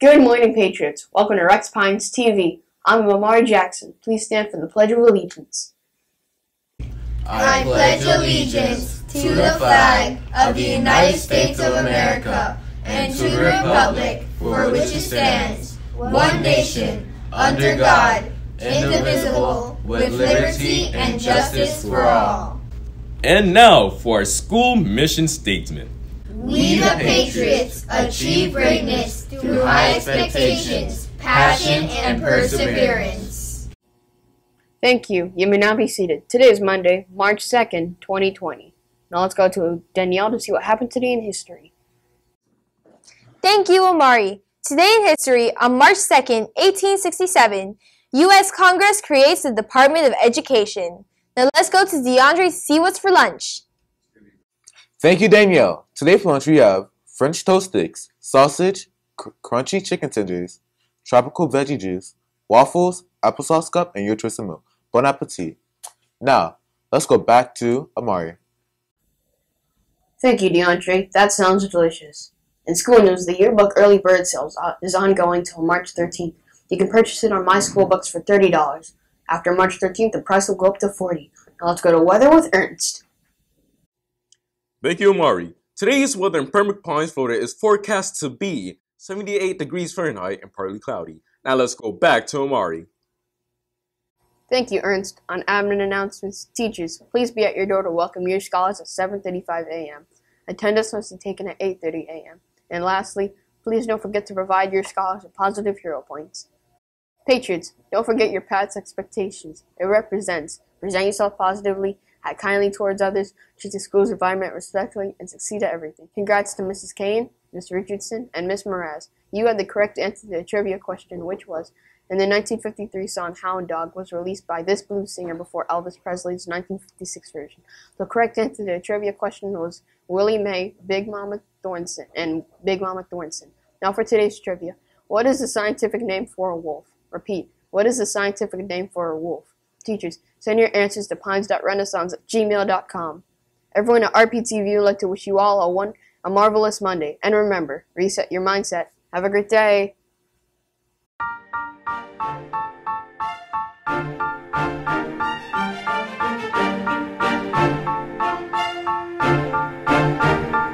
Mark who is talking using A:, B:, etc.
A: Good morning, Patriots. Welcome to Rex Pines TV. I'm Lamar Jackson. Please stand for the Pledge of Allegiance.
B: I pledge allegiance to the flag of the United States of America and to the republic for which it stands, one nation, under God, indivisible, with liberty and justice for all.
C: And now for our school mission statement.
B: We the Patriots achieve greatness through high expectations, passion, and perseverance.
A: Thank you. You may now be seated. Today is Monday, March 2nd, 2020. Now let's go to Danielle to see what happened today in history.
D: Thank you, Omari. Today in history, on March 2nd, 1867, U.S. Congress creates the Department of Education. Now let's go to DeAndre to see what's for lunch.
E: Thank you, Danielle. Today for lunch we have French toast sticks, sausage, cr- crunchy chicken tenders, tropical veggie juice, waffles, applesauce cup, and your choice of milk. Bon appetit. Now, let's go back to Amari.
A: Thank you, DeAndre. That sounds delicious. In school news, the yearbook early bird sales uh, is ongoing till March 13th. You can purchase it on My School Books for $30. After March 13th, the price will go up to 40 Now let's go to weather with Ernst.
C: Thank you, Amari. Today's weather in Pembroke Pines, Florida is forecast to be 78 degrees Fahrenheit and partly cloudy. Now let's go back to Amari.
A: Thank you, Ernst. On admin announcements, teachers, please be at your door to welcome your scholars at 7:35 a.m. Attendance must be taken at 8:30 a.m. And lastly, please don't forget to provide your scholars with positive hero points. Patriots, don't forget your past expectations. It represents present yourself positively, act kindly towards others, treat the school's environment respectfully, and succeed at everything. Congrats to Mrs. Kane, Ms. Richardson, and Miss Mraz. You had the correct answer to the trivia question, which was and the 1953 song Hound Dog was released by this blues singer before Elvis Presley's 1956 version. The correct answer to the trivia question was Willie Mae, Big Mama Thornton, and Big Mama Thornton. Now for today's trivia. What is the scientific name for a wolf? Repeat. What is the scientific name for a wolf? Teachers, send your answers to pines.renaissance at gmail.com. Everyone at RPTV would like to wish you all a one a marvelous Monday. And remember, reset your mindset. Have a great day.
B: Thank